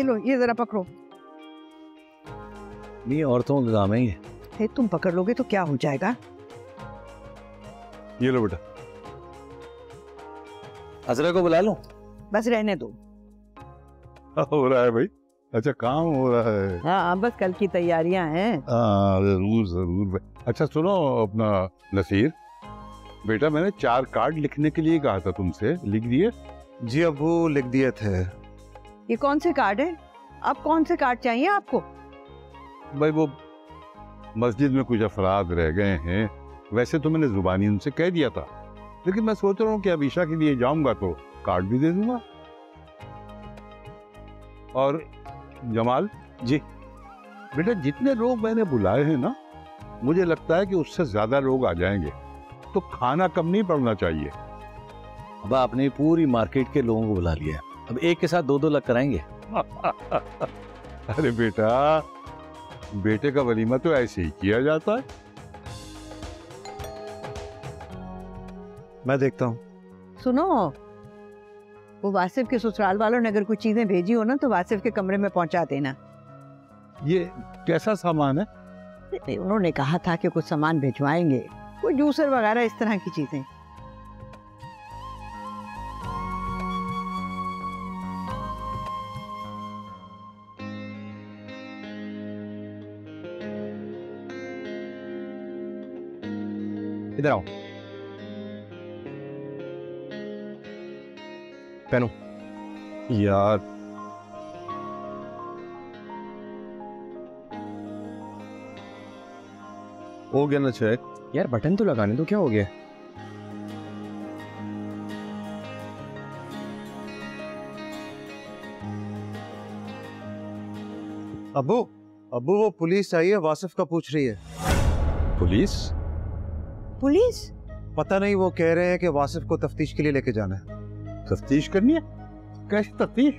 ये लो ये जरा पकड़ो। नहीं औरतों का काम है ये। हे तुम पकड़ लोगे तो क्या हो जाएगा? ये लो बेटा। अजरा को बुला लूँ? बस रहने दो। हो रहा है भाई? अच्छा काम हो रहा है। हाँ बस कल की तैयारियाँ हैं। हाँ ज़रूर ज़रूर भाई। अच्छा सुनो अपना नसीर। बेटा मैंने चार कार्ड लिखने के लिए कहा था तुमसे। लिख दिए? जी अबू लिख दिए थे। ये कौन से कार्ड है? अब कौन से कार्ड चाहिए आपको? भाई वो मस्जिद में कुछ अफराद रह गए हैं वैसे तो मैंने जुबानी उनसे कह दिया था लेकिन मैं सोच रहा हूँ कि अब ईशा के लिए जाऊँगा तो कार्ड भी दे दूँगा। और जमाल? जी। बेटा जितने लोग मैंने बुलाए हैं ना मुझे लगता है कि उससे ज़्यादा लोग आ जाएँगे तो खाना कम नहीं पड़ना चाहिए। अब आपने पूरी मार्केट के लोगों को बुला लिया। अब एक के साथ दो दो लग कराएँगे। अरे बेटा बेटे का वलीमा तो ऐसे ही किया जाता है। मैं देखता हूँ। सुनो वो वासिफ के ससुराल वालों ने अगर कुछ चीज़ें भेजी हो ना तो वासिफ के कमरे में पहुँचा देना। ये कैसा सामान है? उन्होंने कहा था कि कुछ सामान भिजवाएँगे। कोई जूसर वगैरह इस तरह की चीज़ें। इधर आओ पहनो यार हो गया ना चेक यार बटन तो लगाने दो क्या हो गया अबू अबू वो पुलिस आई है वासिफ का पूछ रही है पुलिस पुलिस? पता नहीं वो कह रहे हैं कि वासिफ को तफ्तीश के लिए लेके जाना है। तफ्तीश करनी है? कैसी तफ्तीश?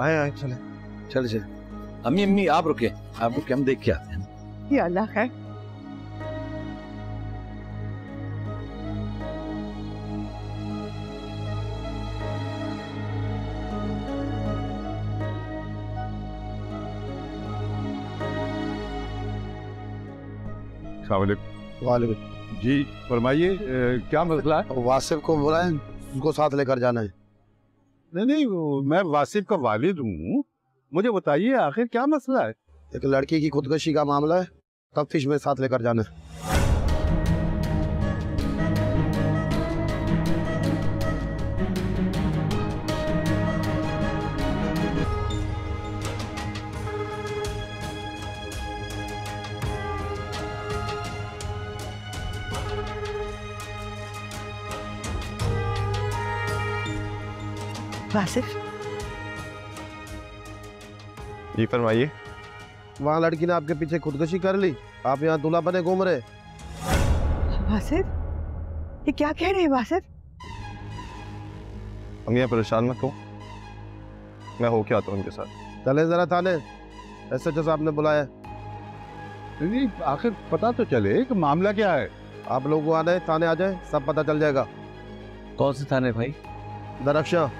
आए आए चले। चल चल। अम्मी अम्मी आप रुके आप रुके हम देख के आते हैं। ये अल्लाह है वालेकुम। जी फरमाइए क्या मसला है? वासिफ को बुलाएँ उनको साथ लेकर जाना है। नहीं नहीं मैं वासिफ का वालिद हूँ। मुझे बताइए आखिर क्या मसला है? एक लड़की की खुदकशी का मामला है तफ्तीश में साथ लेकर जाना है। वासिफ जी फरमाइए। वहाँ लड़की ने आपके पीछे खुदकशी कर ली। आप यहाँ दूल्हा बने घूम रहे। वासिफ? ये क्या कह रहे हैं वासिफ? हम यहाँ परेशान मत हो। मैं हो क्या आता हूँ उनके साथ। चले जरा थाने। एस एच साहब ने बुलाया। नहीं नहीं, आखिर पता तो चले कि मामला क्या है। आप लोग को आने थाने आ जाए सब पता चल जाएगा। कौन से थाने भाई? दरक्षा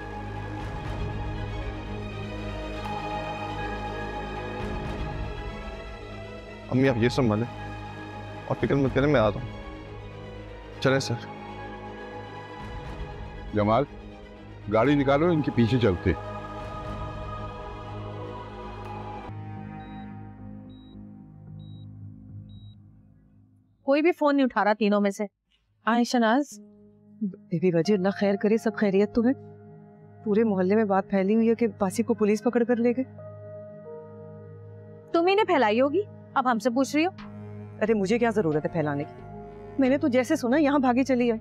अम्मी आप ये संभाले। और फ़िक्र मत करें मैं आता हूँ। चले सर। जमाल गाड़ी निकालो इनके पीछे चलते। कोई भी फ़ोन नहीं उठा रहा तीनों में से। आए शनाज बेबी वजह अल्लाह खैर करे सब खैरियत तो है पूरे मोहल्ले में बात फैली हुई है कि बासी को पुलिस पकड़ कर ले गए। तुम ही ने फैलाई होगी। अब हमसे पूछ रही हो? अरे मुझे क्या ज़रूरत है फैलाने की? मैंने तो जैसे सुना यहाँ भागी चली आई।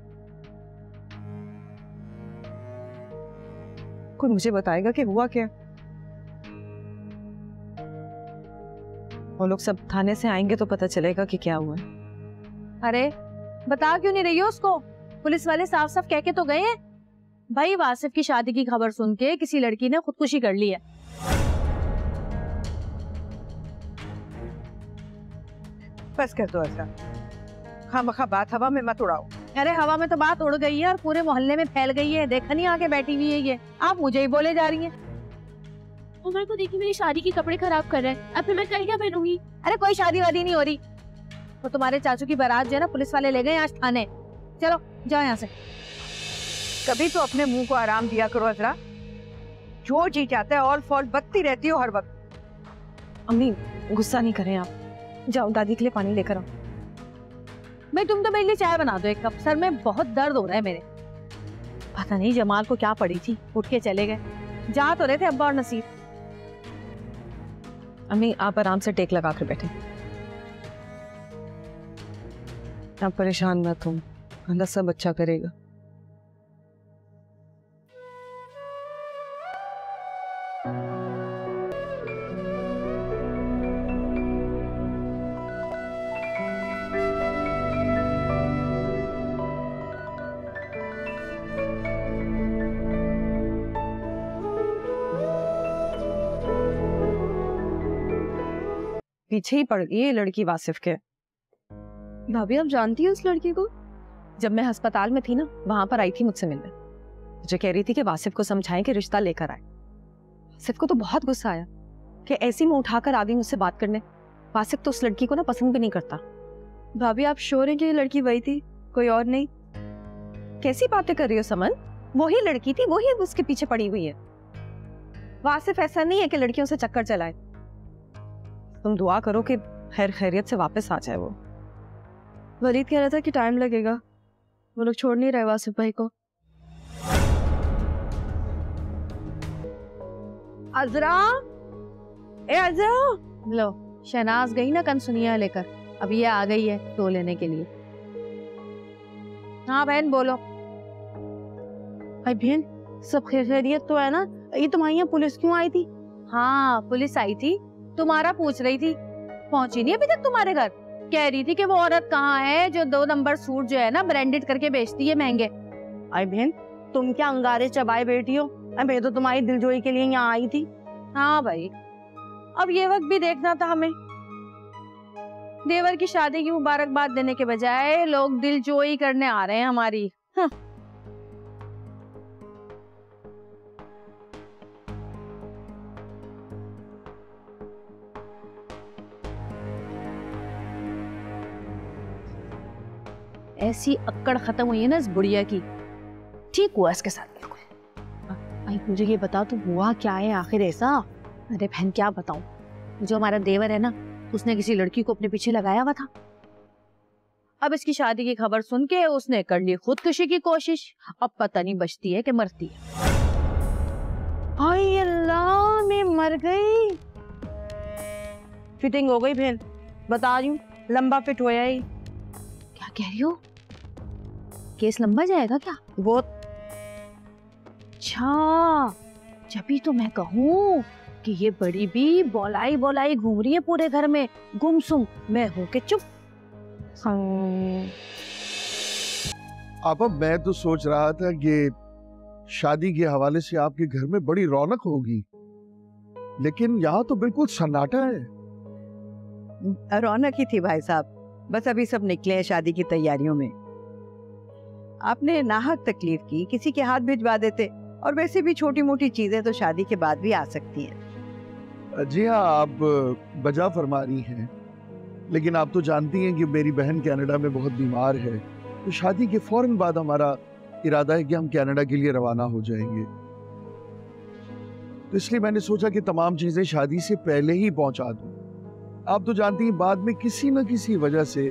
कोई मुझे बताएगा कि हुआ क्या? वो लोग सब थाने से आएँगे तो पता चलेगा कि क्या हुआ अरे बता क्यों नहीं रही हो उसको? पुलिस वाले साफ़ साफ़ कह के तो गए हैं। भाई वासिफ की शादी की खबर सुन के किसी लड़की ने खुदकुशी कर ली है। बस कर दो ऐसा। खा बात हवा में मत उड़ाओ। अरे हवा में तो बात उड़ गई है और पूरे मोहल्ले में फैल गई है। देखा नहीं आके बैठी हुई है ये। आप मुझे ही बोले जा रही हैं। उमर को देखी मेरी शादी के कपड़े खराब कर रहे हैं। अब फिर मैं कहीं क्या पहनूँगी? अरे कोई शादी वादी नहीं हो रही। तो तुम्हारे चाचू की बारात जो है ना पुलिस वाले ले गए आज थाने। चलो जाओ यहाँ से। कभी तो अपने मुँह को आराम दिया करो अजरा जो जी चाहता है ऑल फॉल्ट बकती रहती हो हर वक्त। अम्मी गुस्सा नहीं करें आप। जाओ, दादी के लिए पानी लेकर आओ। भाई, तुम तो मेरे लिए चाय बना दो एक कप। सर में बहुत दर्द हो रहा है मेरे। पता नहीं जमाल को क्या पड़ी थी। उठ के चले गए। जा तो रहे थे अब्बा और नसीर। अम्मी, आप आराम से टेक लगा कर बैठे। आप परेशान मत हो। अल्लाह सब अच्छा करेगा। पीछे ही पड़ गई ये लड़की वासिफ के। भाभी, आप जानती हो उस लड़की को? जब मैं अस्पताल में थी ना, वहाँ पर आई थी मुझसे मिलने। मुझे कह रही थी कि वासिफ को समझाएँ कि रिश्ता लेकर आए। वासिफ को तो बहुत गुस्सा आया कि ऐसी में उठाकर आ गई मुझसे बात करने। वासिफ तो उस लड़की को ना पसंद भी नहीं करता। भाभी, आप श्योर हैं कि ये लड़की वही थी? कोई और नहीं? कैसी बातें कर रही हो समन? वही लड़की थी, वही उसके पीछे पड़ी हुई है। वासिफ, ऐसा नहीं है कि लड़कियों से चक्कर चलाए। तुम दुआ करो कि खैर खैरियत से वापस आ जाए वो। वलीद कह रहा था कि टाइम लगेगा। वो लोग छोड़ नहीं रहे वासिफ भाई को। अजरा! ए अजरा! लो, शहनाज गई ना कनसुनिया लेकर। अब ये आ गई है तो लेने के लिए। हाँ बहन, बोलो। भाई बहन, सब खैरियत तो है ना? ये तुम्हारी यहाँ पुलिस क्यों आई थी? हाँ पुलिस आई थी। तुम्हारा पूछ रही थी। पहुँची नहीं अभी तक तुम्हारे घर? कह रही थी कि वो औरत कहाँ है जो दो नंबर सूट जो है ना ब्रांडेड करके बेचती है महँगे। आई बहन तुम क्या अंगारे चबाए बैठी हो? मैं तो तुम्हारी दिलजोई के लिए यहाँ आई थी। हाँ भाई। अब ये वक्त भी देखना था हमें। देवर की शादी की मुबारकबाद देने के बजाय लोग दिलजोई करने आ रहे हैं हमारी। हं। ऐसी अक्कड़ खत्म हुई है ना इस बुढ़िया की। ठीक हुआ इसके साथ बिल्कुल। भाई मुझे ये बता तू हुआ क्या है आखिर ऐसा? अरे बहन क्या बताऊँ? जो हमारा देवर है ना उसने किसी लड़की को अपने पीछे लगाया हुआ था। अब इसकी शादी की खबर सुन के उसने कर ली खुदकुशी की कोशिश। अब पता नहीं बचती है कि मरती है। अल्लाह मैं मर गई। फिटिंग हो गई बहन। बता रही हूँ लंबा फिट होया ही। क्या कह रही हो? केस लंबा जाएगा क्या? वो अच्छा जब तो मैं कहूँ कि ये बड़ी भी बोलाई बोलाई घूम रही है पूरे घर में। गुमसुम मैं हूँ के चुप आपा मैं तो सोच रहा था कि शादी के हवाले से आपके घर में बड़ी रौनक होगी। लेकिन यहाँ तो बिल्कुल सन्नाटा है। रौनक ही थी भाई साहब। बस अभी सब निकले हैं शादी की तैयारियों में। आपने नाहक तकलीफ़ की, किसी के हाथ भिजवा देते, और वैसे भी छोटी मोटी चीज़ें तो शादी के बाद भी आ सकती हैं। जी हाँ आप बजा फरमा रही हैं, लेकिन आप तो जानती हैं कि मेरी बहन कनाडा में बहुत बीमार है तो शादी के फ़ौरन बाद हमारा इरादा है कि हम कनाडा के लिए रवाना हो जाएँगे। तो इसलिए मैंने सोचा कि तमाम चीज़ें शादी से पहले ही पहुँचा दूँ। आप तो जानती हैं, बाद में किसी न किसी वजह से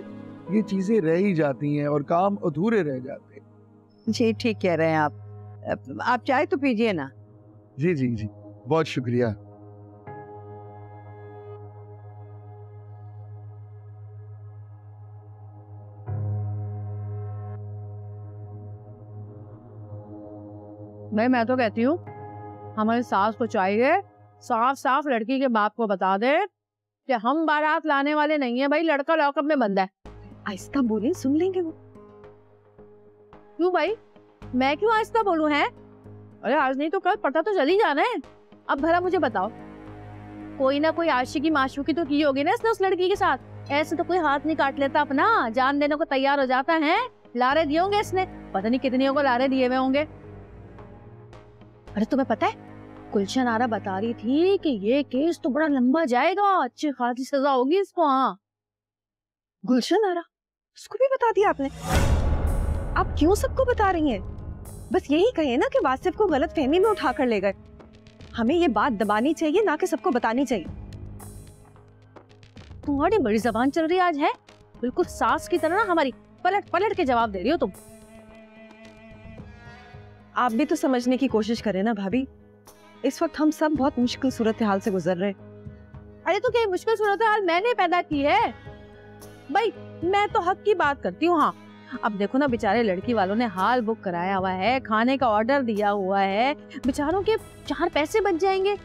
ये चीज़ें रह ही जाती हैं और काम अधूरे रह जाते हैं। जी ठीक कह रहे हैं आप। आप चाय तो पीजिए ना। जी जी जी। बहुत शुक्रिया। मैं मैं तो कहती हूँ हमारी सास को चाहिए साफ़ साफ़ लड़की के बाप को बता दे कि हम बारात लाने वाले नहीं है भाई लड़का लॉकअप में बंद है। आहिस्ता बोले सुन लेंगे वो। क्यों भाई? मैं क्यों आहिस्ता बोलूँ, है? अरे आज नहीं तो कल, पता तो चल ही जाना है। अब भला मुझे बताओ। कोई ना कोई आशिकी माशूकी तो की होगी ना इसने उस लड़की के साथ? ऐसे तो कोई हाथ नहीं काट लेता अपना। जान देने को तैयार हो जाता है। लारे दिए होंगे इसने। पता नहीं कितनी को लारे दिए हुए होंगे। अरे तुम्हें पता है, गुलशन आरा बता रही थी कि ये केस तो बड़ा लंबा जाएगा। अच्छी खासी सजा होगी इसको हाँ। गुलशन आरा उसको भी बता दिया आपने? आप क्यों सबको बता रही हैं? बस यही कहिए ना कि वासिफ को गलत फहमी में उठा कर ले गए। हमें ये बात दबानी चाहिए, ना कि सबको बतानी चाहिए। तुम्हारी बड़ी जबान चल रही आज, है? बिल्कुल सास की तरह ना हमारी। पलट पलट के जवाब दे रही हो तुम। आप भी तो समझने की कोशिश करें ना भाभी। इस वक्त हम सब बहुत मुश्किल सूरत हाल से गुजर रहे अरे तो क्या मुश्किल सूरत हाल मैंने पैदा की है? भाई, मैं तो हक की बात करती हूँ हाँ। अब देखो ना, बेचारे लड़की वालों ने हाल बुक कराया हुआ है, खाने का ऑर्डर दिया हुआ है। बेचारों के चार पैसे बच जाएँगे।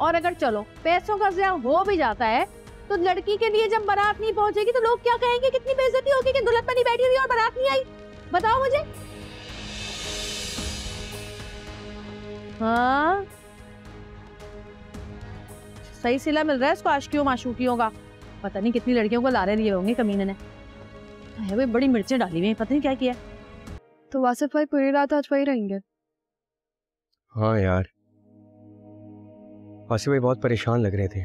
और अगर चलो, पैसों का ज़्या हो भी जाता है तो लड़की के लिए जब बारात नहीं पहुंचेगी तो लोग क्या कहेंगे? कितनी बेइज्जती होगी कि दुल्हन बनी बैठी हुई और बारात नहीं आई? बताओ मुझे। हाँ? सही सिला मिल रहा है इसको आशिकियों माशूकियों का? पता नहीं कितनी लड़कियों को लारे दिए होंगे कमीने ने। है वे बड़ी मिर्चें डाली हुई हैं पता नहीं क्या किया तो वासिफ भाई पूरी रात आज वही रहेंगे? हाँ यार। वासिफ भाई बहुत परेशान लग रहे थे।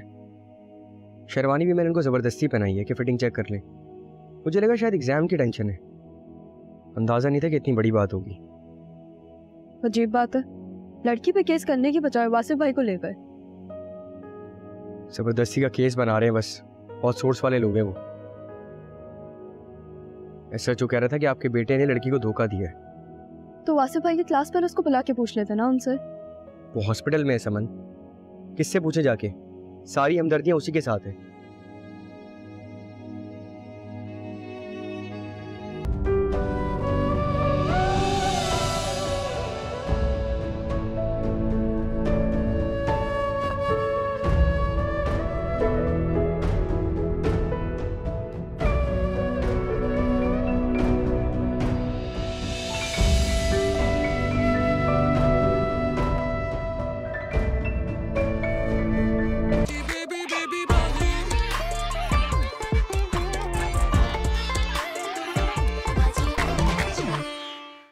शेरवानी भी मैंने उनको ज़बरदस्ती पहनाई है कि फिटिंग चेक कर ले। मुझे लगा शायद एग्ज़ाम की टेंशन है। अंदाज़ा नहीं था कि इतनी बड़ी बात होगी। अजीब बात है। लड़की पे केस करने की बजाय वासिफ भाई को लेकर ज़बरदस्ती का केस बना रहे हैं बस। बहुत सोर्स वाले लोग हैं वो। ऐसा जो कह रहा था कि आपके बेटे ने लड़की को धोखा दिया है। तो वासिफ भाई की क्लास पर उसको बुला के पूछ लेते ना उनसे? वो हॉस्पिटल में है समन। किससे पूछे जाके? सारी हमदर्दियाँ उसी के साथ है।